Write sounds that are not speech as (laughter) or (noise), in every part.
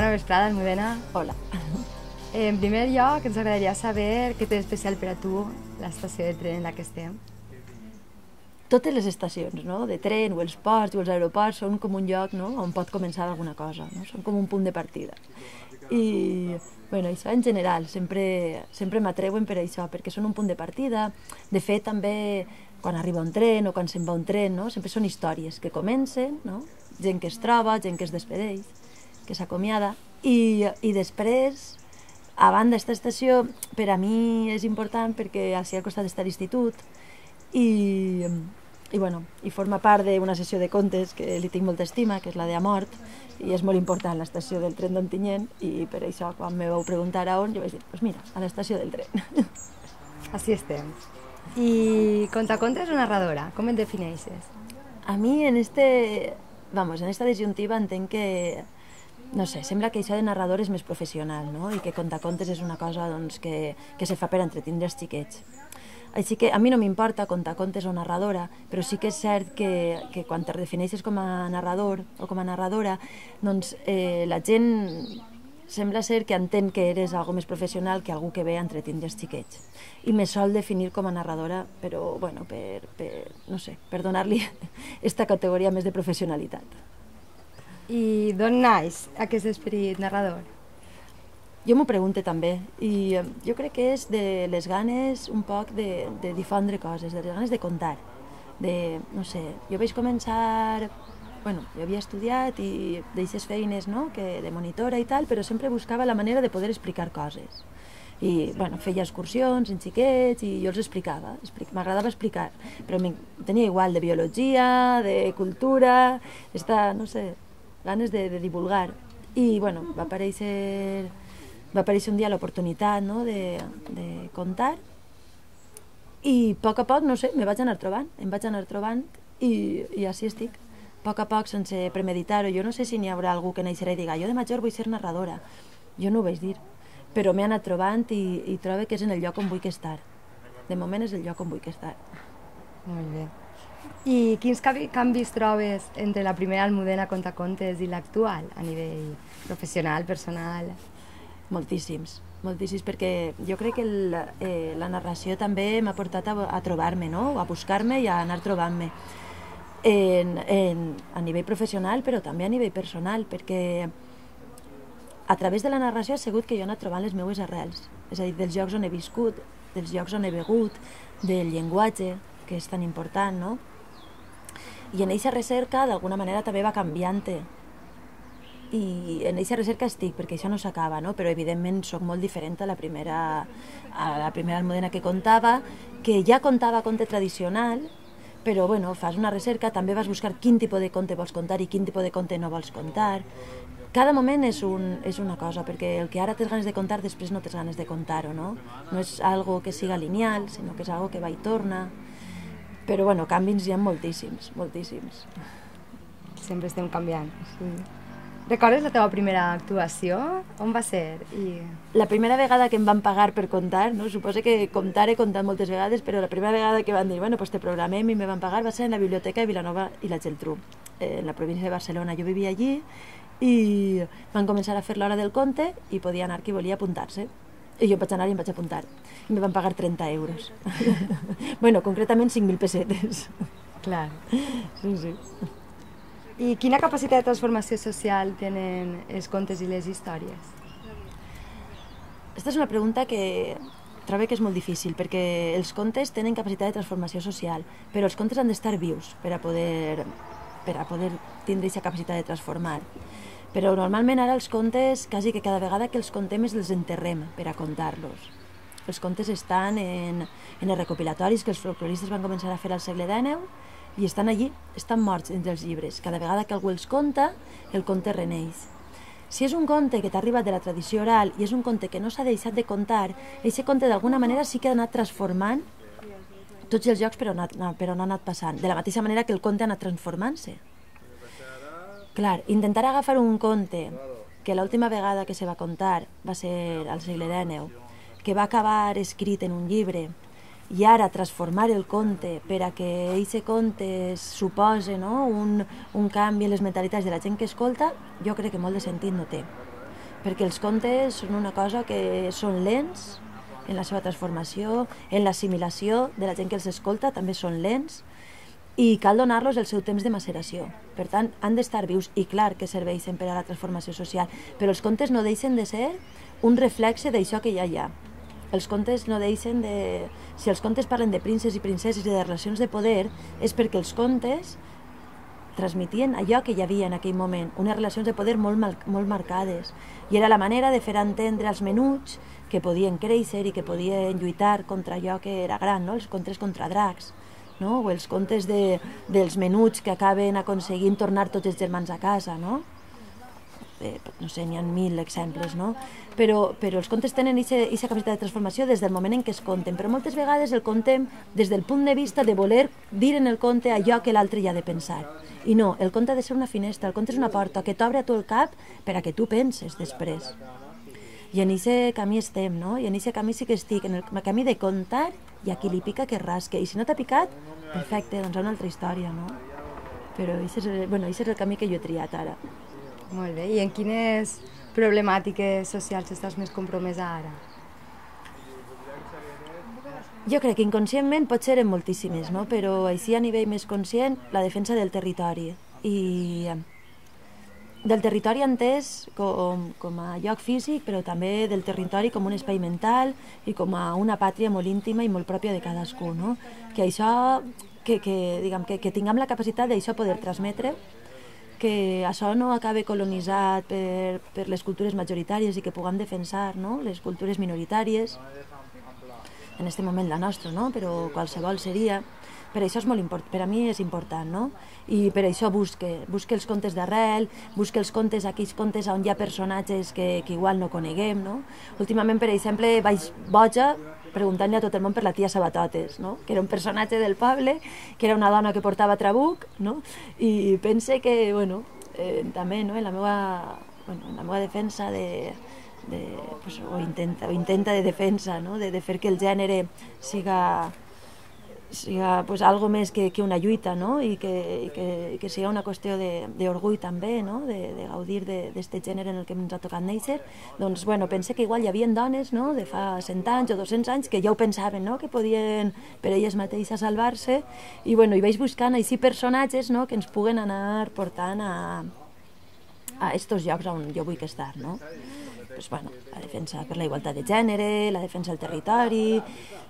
Bona vesprada, Almudena. Hola. (laughs) En primer lloc, ens agradaria saber què té d'especial per a tu l'estació de tren en la que estem. Totes les estacions no? de tren o els ports o els aeroports són com un lloc no? on pot començar alguna cosa, no? són com un punt de partida. I bueno, això en general, sempre, sempre m'atreuen per això, perquè són un punt de partida. De fet, també quan arriba un tren o quan se'n va un tren, no? sempre són històries que comencen, no? gent que es troba, gent que es despedeix, que s'acomiada, i, i després a banda, aquesta estació per a mi és important perquè així al costat està l'institut i, i, bueno, i forma part d'una sessió de contes que li tinc molta estima, que és la de Amort, i és molt important l'estació del tren d'Ontinyent i per això quan me vau preguntar a on, jo vaig dir, pues mira, a l'estació del tren. (laughs) Així estem. I contacontes o narradora? Com et defineixes? A mi en este, vamos, en esta disjuntiva entenc que no sé, sembla que això de narrador és més professional, no? I que contacontes és una cosa doncs, que, que se fa per entretindre els xiquets. Així que a mi no m'importa contar contes o narradora, però sí que és cert que, que quan te defineixes com a narrador o com a narradora, doncs eh, la gent sembla ser que entén que eres algo més professional que algú que ve a entretindre els xiquets. I me sol definir com a narradora, però, bueno, per, per no sé, per donar-li (laughs) esta categoria més de professionalitat. I d'on naix aquest esperit narrador? Jo m'ho pregunto també i eh, jo crec que és de les ganes un poc de, de difondre coses, de les ganes de contar. De, no sé, jo vaig començar bueno, jo havia estudiat i d'aixes feines, no?, que de monitora i tal, però sempre buscava la manera de poder explicar coses. I, bueno, feia excursions en xiquets i jo els explicava, m'agradava explicar, però tenia igual de biologia, de cultura, esta, no sé, ganes de, de divulgar. I, bueno, va aparèixer, va aparèixer un dia l'oportunitat no? de, de contar i a poc a poc, no sé, me vaig anar trobant, em vaig anar trobant i, i així estic. A poc a poc, sense premeditar-ho. Jo no sé si n'hi haurà algú que neixerà i diga jo de major vull ser narradora. Jo no ho vaig dir, però m'he anat trobant i, i trobo que és en el lloc on vull que estar. De moment és el lloc on vull que estar. Molt bé. I quins canvis trobes entre la primera Almudena Contacontes i l'actual, a nivell professional, personal? Moltíssims, moltíssims, perquè jo crec que el, eh, la narració també m'ha portat a, a trobar-me, no? a buscar-me i a anar trobant-me. En, en, a nivell professional, però també a nivell personal, perquè a través de la narració ha sigut que jo he anat trobant les meues arrels, és a dir, dels llocs on he viscut, dels llocs on he begut, del llenguatge, que és tan important, no? I en aquesta recerca, d'alguna manera, també va canviant -te. I en aquesta recerca estic, perquè això no s'acaba, no? però evidentment sóc molt diferent a la primera, a la primera almudena que contava, que ja contava conte tradicional, però bueno, fas una recerca, també vas buscar quin tipus de conte vols contar i quin tipus de conte no vols contar. Cada moment és, un, és una cosa, perquè el que ara tens ganes de contar, després no tens ganes de contar-ho, no? No és algo que siga lineal, sinó que és algo que va i torna. Però bueno, canvis hi ha moltíssims, moltíssims. Sempre estem canviant. Sí. Recordes la teva primera actuació? On va ser? I... La primera vegada que em van pagar per contar, no? suposo que contar he contat moltes vegades, però la primera vegada que van dir, bueno, pues te programem i me van pagar va ser en la biblioteca de Vilanova i la Geltrú, eh, en la província de Barcelona. Jo vivia allí i van començar a fer l'hora del conte i podia anar qui volia apuntar-se. I jo vaig anar i em vaig apuntar. I me van pagar 30 euros. (laughs) bueno, concretament 5.000 pessetes. Clar. Sí, sí. I quina capacitat de transformació social tenen els contes i les històries? Aquesta és una pregunta que trobo que és molt difícil, perquè els contes tenen capacitat de transformació social, però els contes han d'estar vius per a poder, per a poder tindre aquesta capacitat de transformar. Però normalment ara els contes, quasi que cada vegada que els contem els enterrem per a contar-los. Els contes estan en, en els recopilatoris que els folcloristes van començar a fer al segle XIX i estan allí, estan morts entre els llibres. Cada vegada que algú els conta, el conte reneix. Si és un conte que t'ha arribat de la tradició oral i és un conte que no s'ha deixat de contar, aquest conte d'alguna manera sí que ha anat transformant tots els llocs per on, ha, per on ha anat passant, de la mateixa manera que el conte ha anat transformant-se. Clar, intentar agafar un conte que l'última vegada que se va contar va ser al segle XIX, que va acabar escrit en un llibre, i ara transformar el conte per a que aquest conte suposi no, un, un canvi en les mentalitats de la gent que escolta, jo crec que molt de sentit no té. perquè els contes són una cosa que són lents en la seva transformació, en l'assimilació de la gent que els escolta, també són lents, i cal donar-los el seu temps de maceració. Per tant, han d'estar vius i clar que serveixen per a la transformació social, però els contes no deixen de ser un reflexe d'això que ja hi ha. Els contes no deixen de... Si els contes parlen de princes i princeses i de relacions de poder, és perquè els contes transmitien allò que hi havia en aquell moment, unes relacions de poder molt, mal, molt marcades. I era la manera de fer entendre als menuts que podien créixer i que podien lluitar contra allò que era gran, no? els contes contra dracs, no? o els contes de, dels menuts que acaben aconseguint tornar tots els germans a casa. No? eh, no sé, n'hi ha mil exemples, no? Però, però els contes tenen aquesta capacitat de transformació des del moment en què es conten, però moltes vegades el contem des del punt de vista de voler dir en el conte allò que l'altre ja ha de pensar. I no, el conte ha de ser una finestra, el conte és una porta que t'obre a tu el cap per a que tu penses després. I en aquest camí estem, no? I en aquest camí sí que estic, en el camí de contar i a qui li pica que rasque. I si no t'ha picat, perfecte, doncs una altra història, no? Però això és, el, bueno, és el camí que jo he triat ara. Molt bé. I en quines problemàtiques socials estàs més compromesa ara? Jo crec que inconscientment pot ser en moltíssimes, no? però així a nivell més conscient la defensa del territori. I del territori entès com, com a lloc físic, però també del territori com un espai mental i com a una pàtria molt íntima i molt pròpia de cadascú. No? Que això, que, que, diguem, que, que tinguem la capacitat d'això poder transmetre que això no acabe colonitzat per, per les cultures majoritàries i que puguem defensar no? les cultures minoritàries, en aquest moment la nostra, no? però qualsevol seria. Per això és molt important, per a mi és important, no? I per això busque, busque els contes d'arrel, busque els contes, aquells contes on hi ha personatges que, que igual no coneguem, no? Últimament, per exemple, vaig boja preguntant-li a tot el món per la tia Sabatotes, no? que era un personatge del poble, que era una dona que portava trabuc, no? i pense que, bueno, eh, també no? en, la meva, bueno, en la meva defensa de, de, pues, o, intenta, o intenta de defensa, no? de, de fer que el gènere siga, siga pues, algo més que, que una lluita no? I, que, que, que siga una qüestió d'orgull també, no? de, de gaudir d'aquest gènere en el que ens ha tocat néixer, doncs bueno, pense que igual hi havia dones no? de fa 100 anys o 200 anys que ja ho pensaven, no? que podien per elles mateixes salvar-se i, bueno, i vaig buscant així personatges no? que ens puguen anar portant a, a estos llocs on jo vull estar. No? Pues, bueno, la defensa per la igualtat de gènere, la defensa del territori,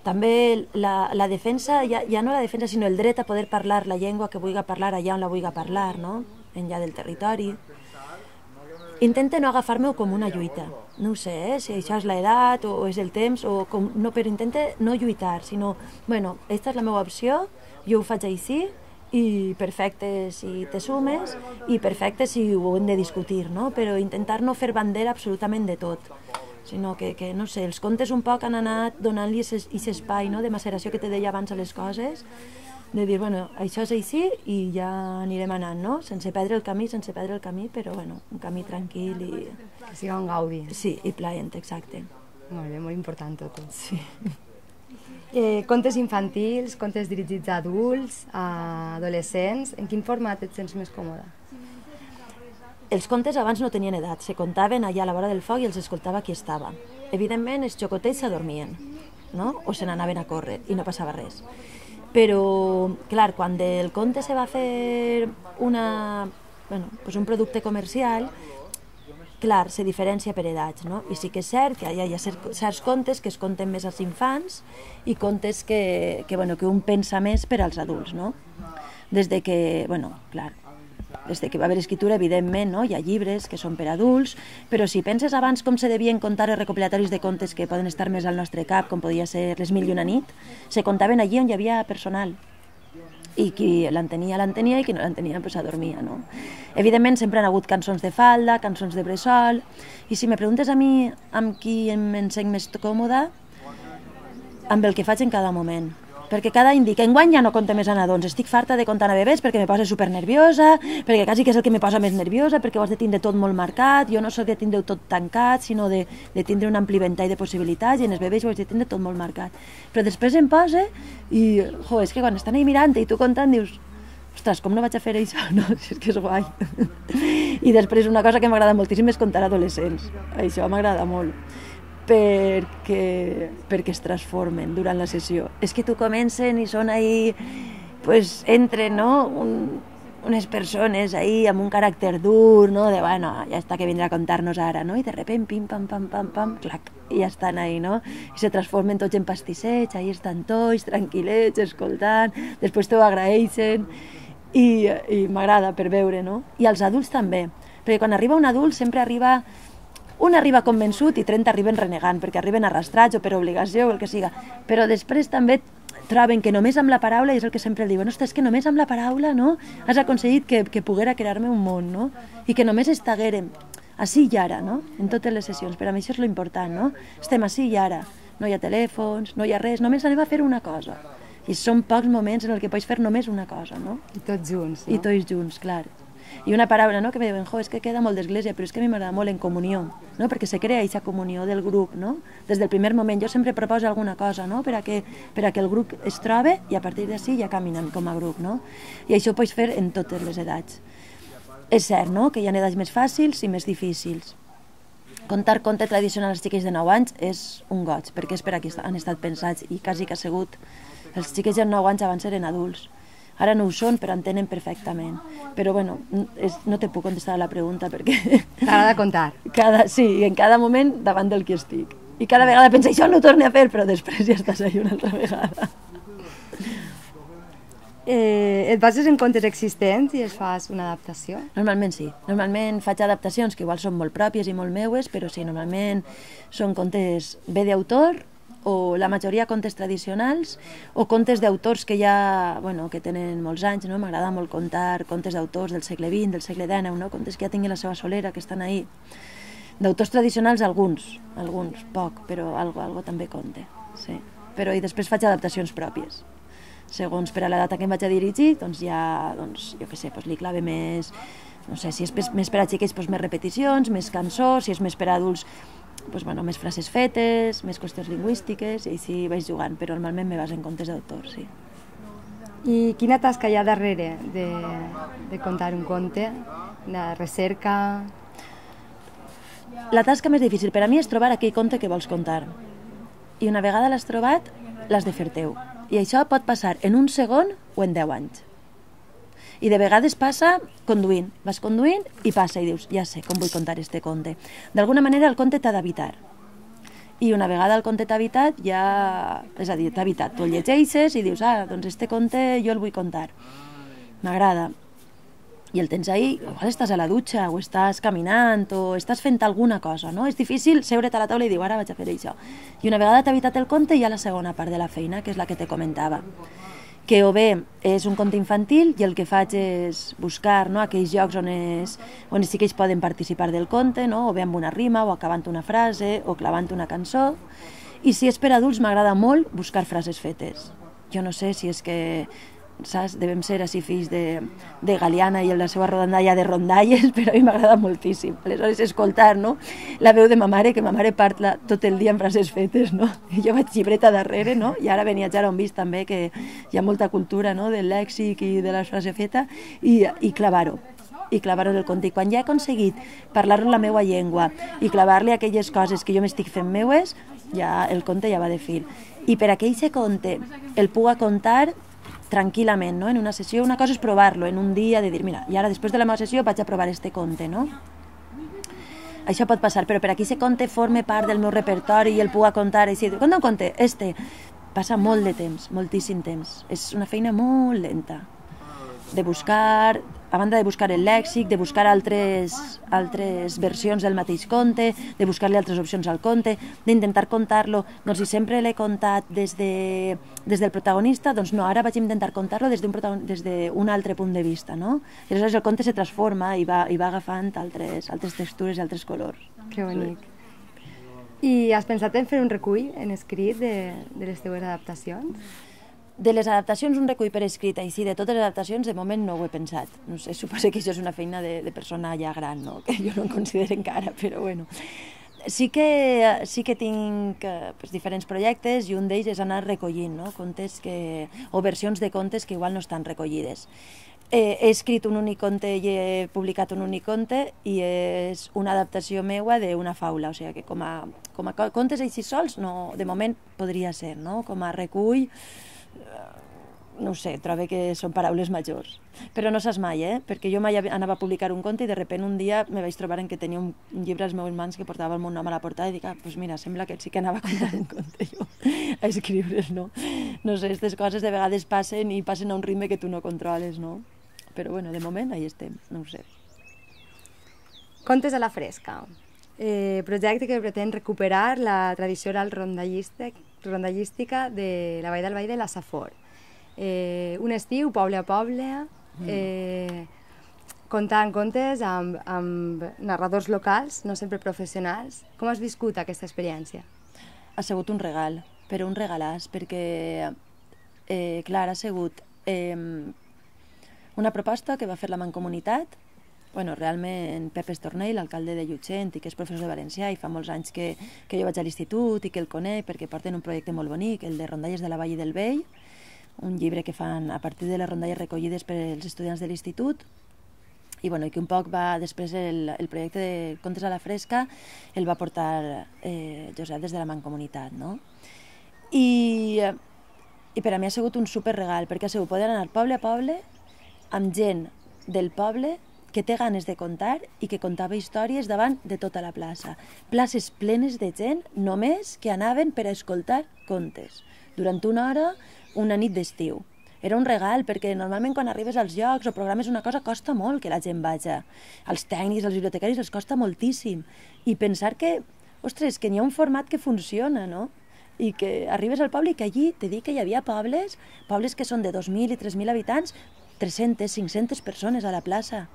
també la, la defensa, ja, ja no la defensa, sinó el dret a poder parlar la llengua que vulgui parlar allà on la vulgui parlar, no? enllà del territori. Intente no agafar-me com una lluita. No ho sé, eh? si això és l'edat o és el temps, o com... no, però intente no lluitar, sinó, bueno, aquesta és la meva opció, jo ho faig així, i perfecte si te sumes i perfecte si ho hem de discutir, no? però intentar no fer bandera absolutament de tot sinó que, que no sé, els contes un poc han anat donant-li aquest espai no? de maceració que te deia abans a les coses de dir, bueno, això és així i ja anirem anant, no? Sense perdre el camí, sense perdre el camí, però bueno, un camí tranquil i... Que siga un gaudi. Sí, i plaent, exacte. Molt bé, molt important tot. Sí. Eh, contes infantils, contes dirigits a adults, a adolescents, en quin format et sents més còmode? Els contes abans no tenien edat, se contaven allà a la vora del foc i els escoltava qui estava. Evidentment, els xocotells s'adormien, no? o se n'anaven a córrer i no passava res. Però, clar, quan del conte se va fer una, bueno, pues un producte comercial, clar, se diferencia per edats, no? I sí que és cert que hi ha, hi ha certs contes que es conten més als infants i contes que, que, bueno, que un pensa més per als adults, no? Des de que, bueno, clar, des de que va haver escritura, evidentment, no? hi ha llibres que són per adults, però si penses abans com se devien contar els recopilatoris de contes que poden estar més al nostre cap, com podia ser Les mil i una nit, se contaven allí on hi havia personal, i qui l'entenia, l'entenia i qui no l'entenia pues, adormia, no? Evidentment sempre han hagut cançons de falda, cançons de bressol, i si me preguntes a mi amb qui em sent més còmoda, amb el que faig en cada moment perquè cada any dic, enguany ja no conta més a nadons, estic farta de contar a bebès perquè me posa super nerviosa, perquè quasi que és el que me posa més nerviosa, perquè ho has de tindre tot molt marcat, jo no sóc de tindre tot tancat, sinó de, de tindre un ampli ventall de possibilitats, i en els bebès ho has de tindre tot molt marcat. Però després em posa i, jo, és que quan estan ahí mirant i tu contant dius, ostres, com no vaig a fer això? (laughs) No, si és que és guai. (laughs) I després una cosa que m'agrada moltíssim és contar adolescents. Això m'agrada molt perquè, perquè es transformen durant la sessió. És que tu comencen i són ahí, pues, entren, no? Un, unes persones ahí amb un caràcter dur, no? de bueno, ja està que vindrà a contar-nos ara, no? i de repente, pim, pam, pam, pam, pam, clac, i ja estan ahí, no? I se transformen tots en pastissets, ahí estan tots, tranquil·lets, escoltant, després t'ho agraeixen, i, i m'agrada per veure, no? I als adults també, perquè quan arriba un adult sempre arriba un arriba convençut i 30 arriben renegant, perquè arriben arrastrats o per obligació o el que siga. Però després també troben que només amb la paraula, i és el que sempre diuen, ostres, que només amb la paraula no, has aconseguit que, que poguera crear-me un món, no? i que només estaguérem així i ara, no? en totes les sessions. Per a mi això és lo important, no? estem així i ara, no hi ha telèfons, no hi ha res, només anem a fer una cosa. I són pocs moments en el que pots fer només una cosa, no? I tots junts, no? I tots junts, clar. I una paraula, no?, que me diuen, jo, és que queda molt d'església, però és que a mi m'agrada molt en comunió, no?, perquè se crea aquesta comunió del grup, no?, des del primer moment. Jo sempre proposo alguna cosa, no?, per a que, per a que el grup es trobe i a partir d'ací ja caminen com a grup, no? I això ho pots fer en totes les edats. És cert, no?, que hi ha edats més fàcils i més difícils. Contar conte tradicional als xiquets de 9 anys és un goig, perquè és per a qui han estat pensats i quasi que ha sigut... Els xiquets de 9 anys abans eren adults Ara no ho són, però entenen perfectament. Però bueno, és, no te puc contestar la pregunta perquè... (laughs) T'agrada contar. Cada, sí, en cada moment davant del que estic. I cada vegada pensa, això no ho torni a fer, però després ja estàs ahí una altra vegada. (laughs) Eh, et bases en contes existents i es fas una adaptació? Normalment sí. Normalment faig adaptacions que igual són molt pròpies i molt meues, però sí, normalment són contes bé d'autor o la majoria contes tradicionals o contes d'autors que ja, bueno, que tenen molts anys, no? M'agrada molt contar contes d'autors del segle XX, del segle XIX, no? Contes que ja tinguin la seva solera, que estan ahí. D'autors tradicionals alguns, alguns, poc, però algo, algo també conte, sí. Però i després faig adaptacions pròpies. Segons per a la data que em vaig a dirigir, doncs ja, doncs, jo què sé, doncs li clave més, no sé, si és més per a xiquets, doncs més repeticions, més cançó, si és més per a adults, pues, bueno, més frases fetes, més qüestions lingüístiques, i així vaig jugant, però normalment me vas en comptes d'autor, sí. I quina tasca hi ha darrere de, de contar un conte? La recerca... La tasca més difícil per a mi és trobar aquell conte que vols contar. I una vegada l'has trobat, l'has de fer teu. I això pot passar en un segon o en deu anys. I de vegades passa conduint. Vas conduint i passa i dius, ja sé com vull contar este conte. D'alguna manera el conte t'ha d'habitar. I una vegada el conte t'ha habitat, ja... És a dir, t'ha habitat. Tu el llegeixes i dius, ah, doncs este conte jo el vull contar. M'agrada. I el tens ahí, igual estàs a la dutxa, o estàs caminant, o estàs fent alguna cosa, no? És difícil seure't a la taula i dir, ara vaig a fer això. I una vegada t'ha habitat el conte, hi ha la segona part de la feina, que és la que te comentava que o bé és un conte infantil i el que faig és buscar no, aquells llocs on, és, on sí que ells poden participar del conte, no? o bé amb una rima, o acabant una frase, o clavant una cançó. I si és per adults m'agrada molt buscar frases fetes. Jo no sé si és que saps? Devem ser així fills de, de Galiana i la seva rodandalla de rondalles, (laughs) però a mi m'agrada moltíssim. Aleshores, escoltar no? la veu de ma mare, que ma mare parla tot el dia en frases fetes, no? (laughs) I jo vaig llibreta darrere, no? I ara venia ja on vist també que hi ha molta cultura no? del lèxic i de la frase feta, i, i clavar-ho i clavar-ho en el conte. I quan ja he aconseguit parlar-lo en la meva llengua i clavar-li aquelles coses que jo m'estic fent meues, ja el conte ja va de fil. I per aquell conte el puga contar tranquil·lament, no? en una sessió. Una cosa és provar-lo en un dia, de dir, mira, i ara després de la meva sessió vaig a provar este conte, no? Això pot passar, però per aquí se conte forme part del meu repertori i el puga contar, i si conta un conte, este, passa molt de temps, moltíssim temps. És una feina molt lenta de buscar, a banda de buscar el lèxic, de buscar altres, altres versions del mateix conte, de buscar-li altres opcions al conte, d'intentar contar-lo, doncs si sempre l'he contat des, de, des del protagonista, doncs no, ara vaig intentar contar-lo des d'un des d'un altre punt de vista, no? I aleshores el conte se transforma i va, i va agafant altres, altres textures i altres colors. Que bonic. Sí. I has pensat en fer un recull en escrit de, de les teves adaptacions? De les adaptacions, un recull per escrit, així, de totes les adaptacions, de moment no ho he pensat. No sé, suposo que això és una feina de, de persona ja gran, no? que jo no em considero encara, però bueno. Sí que, sí que tinc eh, pues, diferents projectes i un d'ells és anar recollint no? contes que, o versions de contes que igual no estan recollides. Eh, he escrit un únic conte i he publicat un únic conte i és una adaptació meua d'una faula, o sigui que com a, com a contes així sols, no, de moment podria ser, no? Com a recull, no sé, trobo que són paraules majors. Però no saps mai, eh? Perquè jo mai anava a publicar un conte i de repent un dia me vaig trobar en que tenia un, llibre als meus mans que portava el meu nom a la portada i dic, ah, pues mira, sembla que sí que anava a contar un conte jo a escriure's, no? No sé, aquestes coses de vegades passen i passen a un ritme que tu no controles, no? Però bueno, de moment ahí estem, no ho sé. Contes a la fresca. Eh, projecte que pretén recuperar la tradició oral rondallística de la Vall del Vall de la Safor eh, un estiu, poble a poble, mm. eh, contant contes amb, amb narradors locals, no sempre professionals. Com has viscut aquesta experiència? Ha sigut un regal, però un regalàs, perquè, eh, clar, ha sigut eh, una proposta que va fer la Mancomunitat, bueno, realment Pep Estornell, l'alcalde de Llutxent i que és professor de valencià i fa molts anys que, que jo vaig a l'institut i que el conec perquè porten un projecte molt bonic, el de Rondalles de la Vall del Vell, un llibre que fan a partir de les rondalles recollides per els estudiants de l'institut i, bueno, i que un poc va, després el, el projecte de Contes a la Fresca el va portar eh, Josep des de la Mancomunitat, no? I, I per a mi ha sigut un super regal, perquè ha sigut poder anar poble a poble amb gent del poble que té ganes de contar i que contava històries davant de tota la plaça. Places plenes de gent només que anaven per a escoltar contes. Durant una hora una nit d'estiu. Era un regal, perquè normalment quan arribes als llocs o programes una cosa costa molt que la gent vagi. Als tècnics, als bibliotecaris els costa moltíssim. I pensar que, ostres, que n'hi ha un format que funciona, no? i que arribes al poble i que allí te dic que hi havia pobles, pobles que són de 2.000 i 3.000 habitants, 300, 500 persones a la plaça.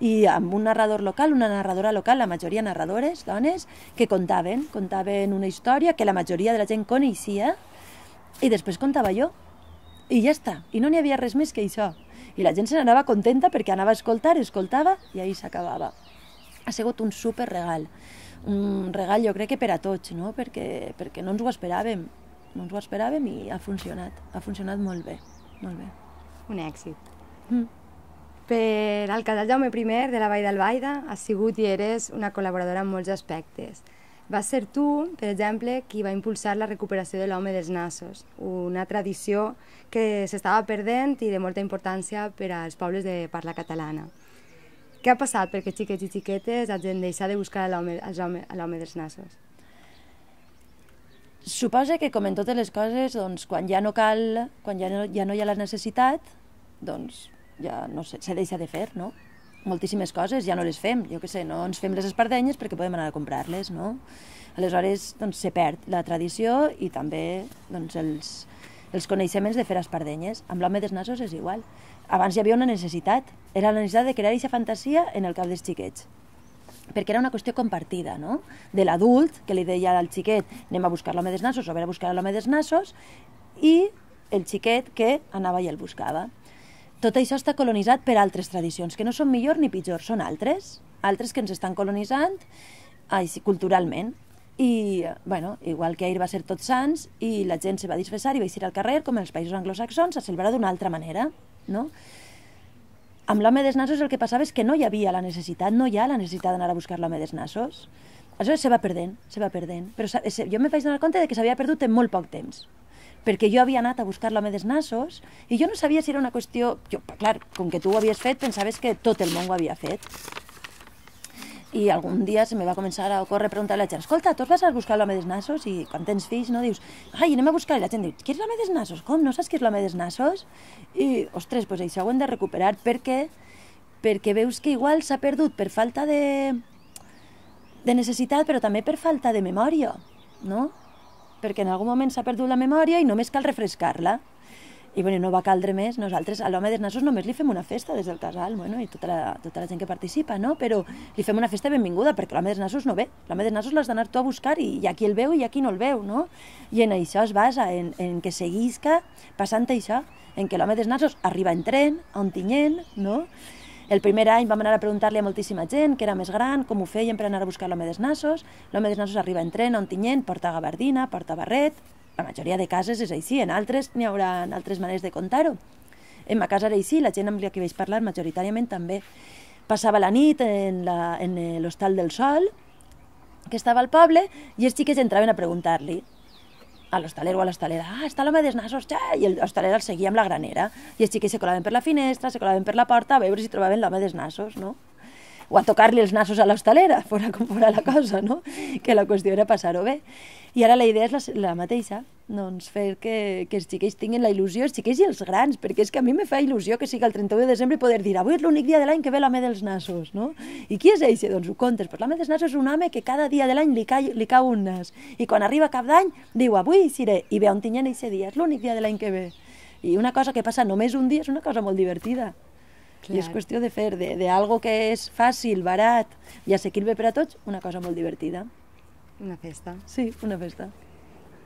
I amb un narrador local, una narradora local, la majoria narradores, dones, que contaven, contaven una història que la majoria de la gent coneixia, i després contava jo. I ja està. I no n'hi havia res més que això. I la gent se n'anava contenta perquè anava a escoltar, escoltava i ahir s'acabava. Ha sigut un super regal. Un regal jo crec que per a tots, no? Perquè, perquè no ens ho esperàvem. No ens ho esperàvem i ha funcionat. Ha funcionat molt bé. Molt bé. Un èxit. Mm. Per al casal Jaume I de la Vall d'Albaida has sigut i eres una col·laboradora en molts aspectes. Va ser tu, per exemple, qui va impulsar la recuperació de l'home dels nassos, una tradició que s'estava perdent i de molta importància per als pobles de parla catalana. Què ha passat perquè xiquets i xiquetes hagin deixat de buscar l'home dels nassos? Suposa que, com en totes les coses, doncs, quan ja no cal, quan ja no, ja no hi ha la necessitat, doncs ja no se, se deixa de fer, no? moltíssimes coses ja no les fem, jo que sé, no ens fem les espardenyes perquè podem anar a comprar-les, no? Aleshores, doncs, se perd la tradició i també doncs, els, els coneixements de fer espardenyes. Amb l'home dels nassos és igual. Abans hi havia una necessitat, era la necessitat de crear aquesta fantasia en el cap dels xiquets perquè era una qüestió compartida, no? De l'adult, que li deia al xiquet anem a buscar l'home dels nassos o a veure a buscar l'home dels nassos, i el xiquet que anava i el buscava. Tot això està colonitzat per altres tradicions, que no són millor ni pitjor, són altres, altres que ens estan colonitzant així, culturalment. I, bueno, igual que ahir va ser Tots Sants i la gent se va disfressar i va eixir al carrer, com els països anglosaxons, a celebrar d'una altra manera, no? Amb l'home dels nassos el que passava és que no hi havia la necessitat, no hi ha la necessitat d'anar a buscar l'home dels nassos. Això se va perdent, se va perdent. Però jo me vaig donar compte de que s'havia perdut en molt poc temps perquè jo havia anat a buscar l'home dels nassos i jo no sabia si era una qüestió... Jo, clar, com que tu ho havies fet, pensaves que tot el món ho havia fet. I algun dia se me va començar a ocórrer preguntar a la gent escolta, tu vas a buscar l'home dels nassos? I quan tens fills, no, dius, ai, anem a buscar. I la gent diu, qui és l'home dels nassos? Com, no saps qui és l'home dels nassos? I, ostres, doncs això ho hem de recuperar perquè perquè veus que igual s'ha perdut per falta de, de necessitat, però també per falta de memòria, no? Perquè en algun moment s'ha perdut la memòria i només cal refrescar-la. I bueno, no va caldre més, nosaltres a l'home dels nassos només li fem una festa des del casal, bueno, i tota la, tota la gent que participa, no? Però li fem una festa benvinguda, perquè l'home dels nassos no ve. L'home dels nassos l'has d'anar tu a buscar i hi ha qui el veu i qui no el veu, no? I en això es basa, en, en que seguisca passant això, en que l'home dels nassos arriba en tren, a Ontinyent, no? El primer any vam anar a preguntar-li a moltíssima gent que era més gran, com ho feien per anar a buscar l'home dels nassos. L'home dels nassos arriba en tren, on tinyent, porta gabardina, porta barret. La majoria de cases és així, en altres n'hi haurà altres maneres de contar-ho. En ma casa era així, la gent amb la que vaig parlar majoritàriament també. Passava la nit en l'Hostal del Sol, que estava al poble, i els xiques entraven a preguntar-li a l'hostaler o a l'hostalera, ah, està l'home dels nassos, ja! i l'hostaler el seguia amb la granera, i els xiques se colaven per la finestra, se colaven per la porta a veure si trobaven l'home dels nassos, no? O a tocar-li els nassos a l'hostalera, (laughs) fora com fora la cosa, no? Que la qüestió era passar-ho bé. I ara la idea és la, la mateixa, doncs fer que, que els xiquets tinguin la il·lusió, els xiquets i els grans, perquè és que a mi me fa il·lusió que sigui el 31 de desembre poder dir avui és l'únic dia de l'any que ve l'home dels nassos, no? I qui és eixe? Doncs ho contes, però l'home dels nassos és un home que cada dia de l'any li, cau, li cau un nas. I quan arriba cap d'any diu avui seré, i ve on tinyen eixe dia, és l'únic dia de l'any que ve. I una cosa que passa només un dia és una cosa molt divertida. I és Clar. qüestió de fer de, de algo que és fàcil, barat i assequible per a tots, una cosa molt divertida. Una festa. Sí, una festa.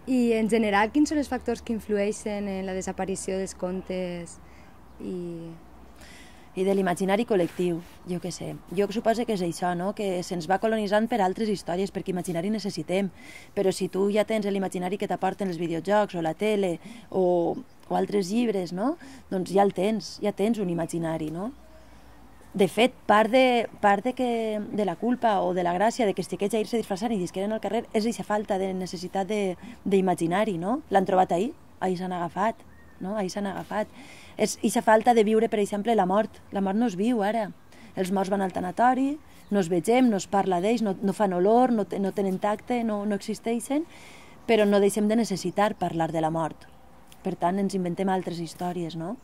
I en general, quins són els factors que influeixen en la desaparició dels contes i... I de l'imaginari col·lectiu, jo què sé. Jo suposo que és això, no? que se'ns va colonitzant per altres històries, perquè imaginari necessitem. Però si tu ja tens l'imaginari que t'aporten els videojocs o la tele o, o altres llibres, no? doncs ja el tens, ja tens un imaginari, no? De fet, part de, part de, que, de la culpa o de la gràcia de que els a ir-se disfressant i disqueren al carrer és aquesta falta de necessitat d'imaginari, no? L'han trobat ahir, ahir s'han agafat, no? Ahir s'han agafat. És aquesta falta de viure, per exemple, la mort. La mort no es viu ara. Els morts van al tanatori, no es vegem, no es parla d'ells, no, no fan olor, no, no tenen tacte, no, no existeixen, però no deixem de necessitar parlar de la mort. Per tant, ens inventem altres històries, no?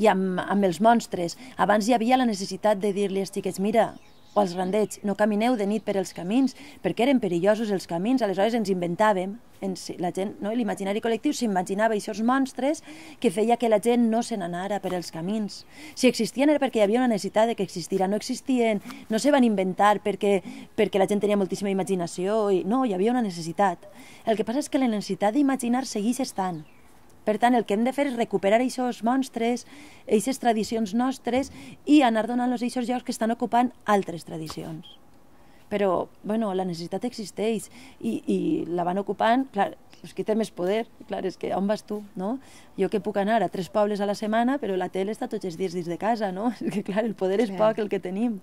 i amb, amb els monstres. Abans hi havia la necessitat de dir-li als xiquets, mira, o als grandets, no camineu de nit per els camins, perquè eren perillosos els camins, aleshores ens inventàvem, ens, la gent, no? l'imaginari col·lectiu s'imaginava aquests monstres que feia que la gent no se n'anara per els camins. Si existien era perquè hi havia una necessitat de que existira, no existien, no se van inventar perquè, perquè la gent tenia moltíssima imaginació, i no, hi havia una necessitat. El que passa és que la necessitat d'imaginar segueix estant. Per tant, el que hem de fer és recuperar aquests monstres, aquestes tradicions nostres i anar donant-los aquests llocs que estan ocupant altres tradicions. Però, bueno, la necessitat existeix i, i la van ocupant, clar, és que té més poder, clar, és que on vas tu, no? Jo que puc anar a tres pobles a la setmana, però la tele està tots els dies dins de casa, no? (laughs) És que, clar, el poder és Clar. poc el que tenim.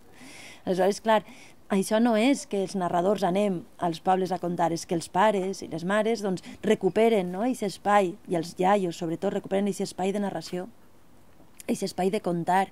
Aleshores, clar, això no és que els narradors anem als pobles a contar, és que els pares i les mares doncs, recuperen no, aquest espai, i els iaios sobretot recuperen aquest espai de narració, aquest espai de contar,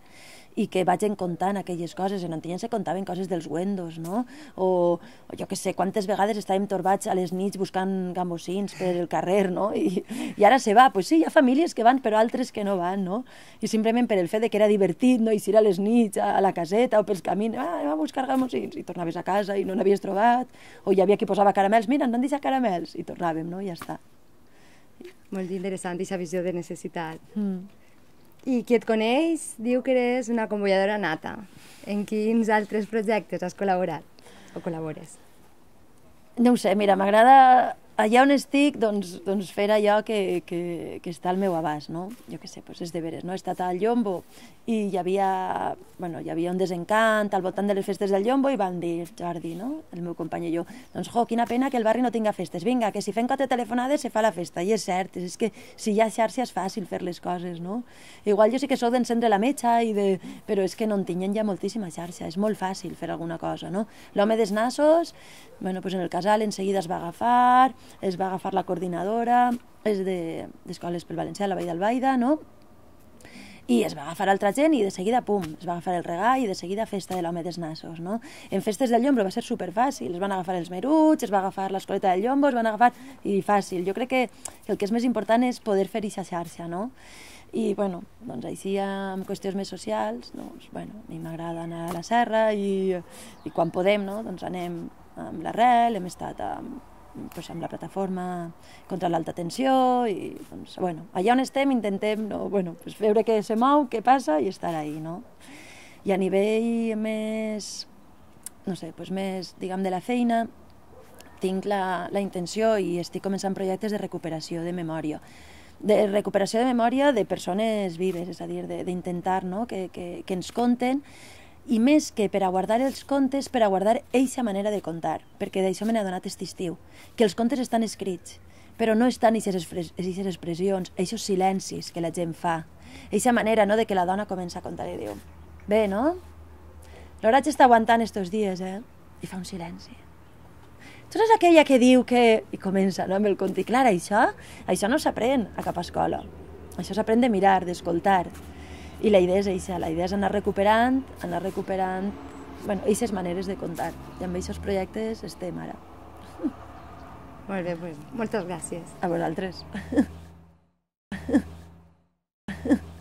i que vagin contant aquelles coses. En Ontinyent se contaven coses dels wendos, no? O, o jo que sé, quantes vegades estàvem torbats a les nits buscant gambosins per el carrer, no? I, i ara se va. Pues sí, hi ha famílies que van, però altres que no van, no? I simplement per el fet de que era divertit, no? Eixir a les nits a, a la caseta o pels camins, ah, anem a buscar gambosins, i tornaves a casa i no n'havies trobat, o hi havia qui posava caramels, mira, no han deixat caramels, i tornàvem, no? I ja està. Molt interessant, aquesta visió de necessitat. Mm. I qui et coneix diu que eres una convolladora nata. En quins altres projectes has col·laborat o col·labores? No ho sé, mira, m'agrada allà on estic, doncs, doncs fer allò que, que, que està al meu abast, no? Jo què sé, doncs és de veres, no? He estat al Llombo i hi havia, bueno, hi havia un desencant al voltant de les festes del Llombo i van dir, Jordi, no? El meu company i jo, doncs, jo, quina pena que el barri no tinga festes. Vinga, que si fem quatre telefonades se fa la festa. I és cert, és que si hi ha xarxa és fàcil fer les coses, no? Igual jo sí que sóc d'encendre la metxa, i de... però és que no en tinguin ja moltíssima xarxa, és molt fàcil fer alguna cosa, no? L'home dels nassos, bueno, pues en el casal en seguida es va agafar, es va agafar la coordinadora, és d'escoles de, pel Valencià, la Vall d'Albaida, no? i es va agafar altra gent i de seguida, pum, es va agafar el regall i de seguida festa de l'home dels nassos, no? En festes del Llombro va ser superfàcil, es van agafar els meruts, es va agafar l'escoleta del Llombo, es van agafar... i fàcil. Jo crec que el que és més important és poder fer aquesta xarxa, no? I, bueno, doncs així amb qüestions més socials, doncs, bueno, a mi m'agrada anar a la serra i, i quan podem, no?, doncs anem amb l'arrel, hem estat amb, pues, amb la plataforma contra l'alta tensió i doncs, bueno, allà on estem intentem no, bueno, pues, veure què se mou, què passa i estar ahí, no? I a nivell més, no sé, pues, més, diguem, de la feina, tinc la, la intenció i estic començant projectes de recuperació de memòria de recuperació de memòria de persones vives, és a dir, d'intentar no? que, que, que ens conten i més que per a guardar els contes, per a guardar eixa manera de contar, perquè d'això me n'ha donat aquest estiu, que els contes estan escrits, però no estan aquestes expressions, aquests silencis que la gent fa, aquesta manera no, de que la dona comença a contar i diu bé, no? L'oratge està aguantant estos dies, eh? I fa un silenci. Tu és aquella que diu que... I comença, no?, amb el conte. I clar, això, això no s'aprèn a cap escola. Això s'aprèn de mirar, d'escoltar. I la idea és això, la idea és anar recuperant, anar recuperant bueno, aquestes maneres de contar. I amb aquests projectes estem ara. Molt bé, bé. moltes gràcies. A vosaltres. (laughs)